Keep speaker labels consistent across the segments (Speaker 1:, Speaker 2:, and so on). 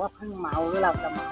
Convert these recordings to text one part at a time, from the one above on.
Speaker 1: ว่าเพิ่งเมาหรือเราจะเมา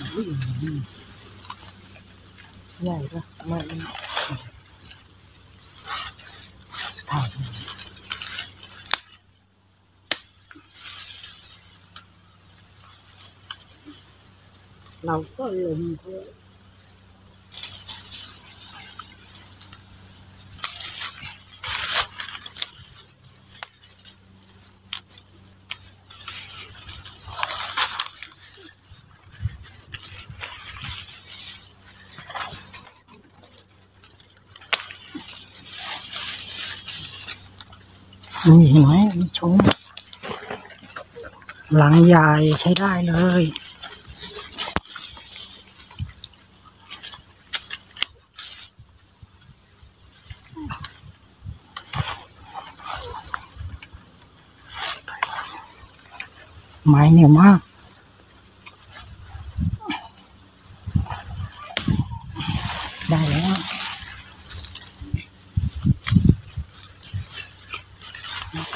Speaker 1: ใหญ่ปะไม่ถ่ายเราก็ลงเพื่อ นี่เห็นไหมมีชงหลังใหญ่ใช้ได้เลยไม้เหนียวมาก ได้แล้วมา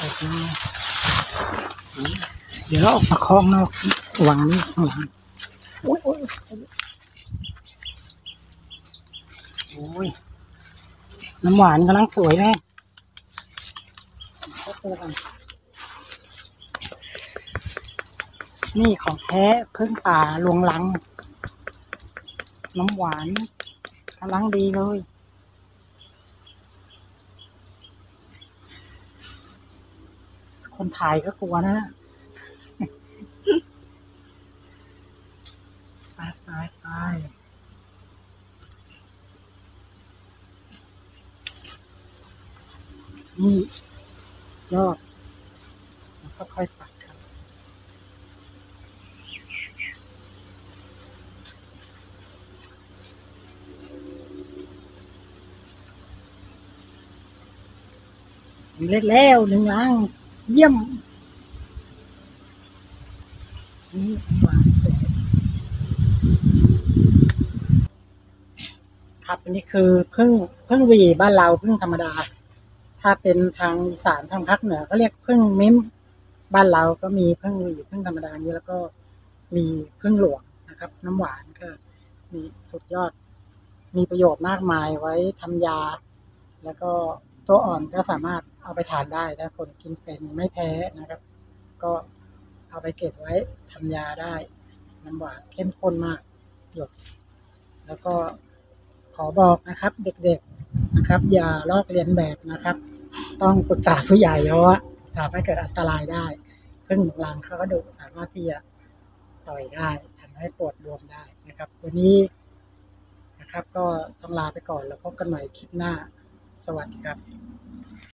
Speaker 1: เดี๋ยวเราออกมาคลองนอกวางนี่ข้างหลังโอ้ยโอ้ยโอ้ยน้ำหวานกำลังสวยเลยเอาตัวกันนี่ของแท้พึ่งป่าลวงลัง น้ำหวานกำลังดีเลย คนถ่ายก็กลัวนะไปไปไปนี่ยอดแล้วก็ค่อยปัดครับเล็กแล้วหนึ่งลัง เยี่ยมนี่วานสวยครับนนี้คือพึ่งพึ่งวีบ้านเราพึ่งธรรมดา ถ้าเป็นทางอีสานทางภาคเหนือก็เรียกพึ่งมิ้มบ้านเราก็มีพึ่งวีพึ่งธรรมดานี้แล้วก็มีพึ่งหลวงนะครับ น้ำหวานก็มีสุดยอด มีประโยชน์มากมายไว้ทำยา แล้วก็ ตัวอ่อนก็สามารถเอาไปทานได้ถ้าคนกินเป็นไม่แพ้นะครับ ก็เอาไปเก็บไว้ทำยาได้น้ำหวานเข้มข้นมากหยดแล้วก็ขอบอกนะครับ เด็กๆนะครับ อย่าลอกเลียนแบบนะครับ ต้องปรึกษาผู้ใหญ่เพราะว่าทำให้เกิดอันตรายได้พึ่งหลังเขาก็ดูสามารถที่จะต่อยได้ทำให้ปวดบวมได้นะครับ วันนี้นะครับ ก็ต้องลาไปก่อนแล้วพบกันใหม่คลิปหน้า สวัสดีครับ